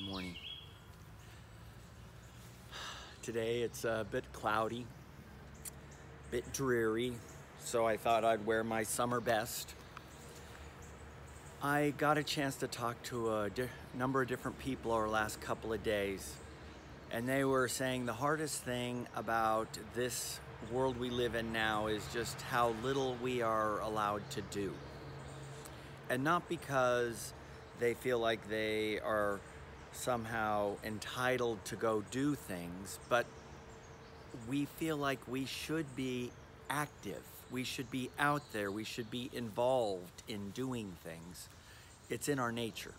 Good morning. Today it's a bit cloudy, a bit dreary, so I thought I'd wear my summer best. I got a chance to talk to a number of different people over the last couple of days, and they were saying the hardest thing about this world we live in now is just how little we are allowed to do. And not because they feel like they are somehow entitled to go do things, but we feel like we should be active. We should be out there. We should be involved in doing things. It's in our nature.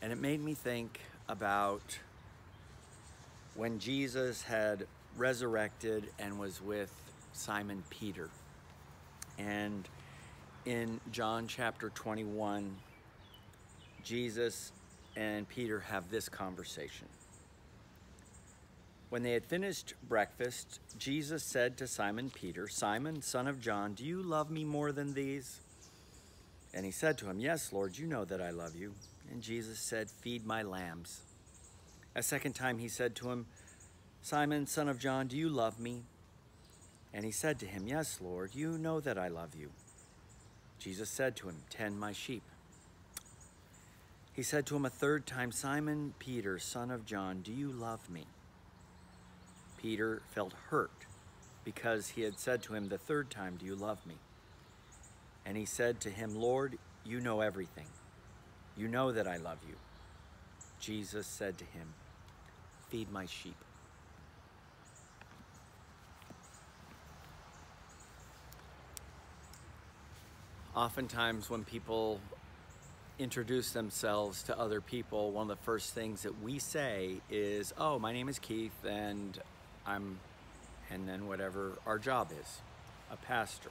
And it made me think about when Jesus had resurrected and was with Simon Peter. And in John chapter 21, Jesus and Peter have this conversation. When they had finished breakfast, Jesus said to Simon Peter, Simon, son of John, do you love me more than these? And he said to him, Yes, Lord, you know that I love you. And Jesus said, Feed my lambs. A second time he said to him, Simon, son of John, do you love me? And he said to him, Yes, Lord, you know that I love you. Jesus said to him, Tend my sheep. He said to him a third time, Simon Peter, son of John, do you love me? Peter felt hurt because he had said to him the third time, Do you love me? And he said to him, Lord, you know everything. You know that I love you. Jesus said to him, Feed my sheep. Oftentimes, when people introduce themselves to other people, one of the first things that we say is, oh, my name is Keith and I'm, and then whatever our job is, a pastor,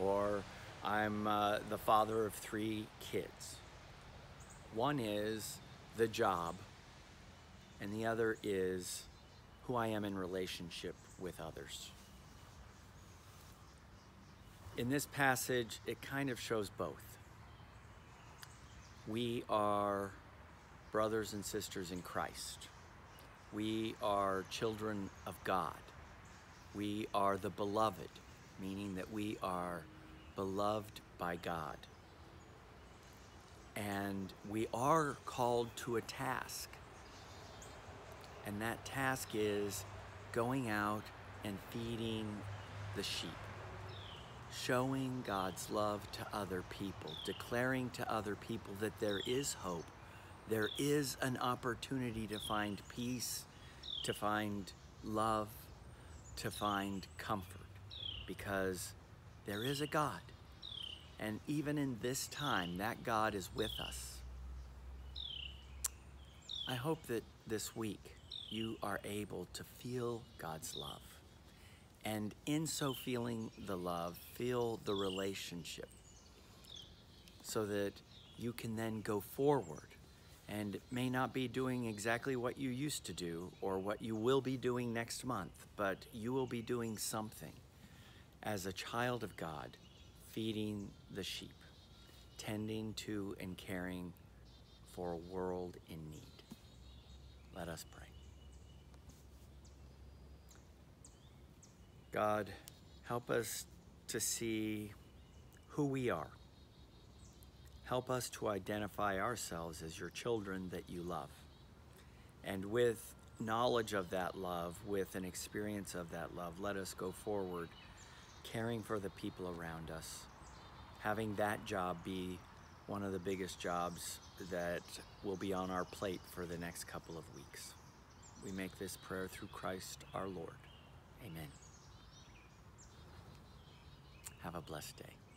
or I'm uh, the father of three kids. One is the job, and the other is who I am in relationship with others. In this passage, it kind of shows both we are brothers and sisters in Christ. We are children of God. We are the beloved, meaning that we are beloved by God. And we are called to a task. And that task is going out and feeding the sheep showing God's love to other people, declaring to other people that there is hope, there is an opportunity to find peace, to find love, to find comfort, because there is a God. And even in this time, that God is with us. I hope that this week you are able to feel God's love and in so feeling the love, feel the relationship so that you can then go forward and may not be doing exactly what you used to do or what you will be doing next month, but you will be doing something as a child of God, feeding the sheep, tending to and caring for a world in need. Let us pray. God, help us to see who we are. Help us to identify ourselves as your children that you love. And with knowledge of that love, with an experience of that love, let us go forward caring for the people around us, having that job be one of the biggest jobs that will be on our plate for the next couple of weeks. We make this prayer through Christ our Lord. Amen. Have a blessed day.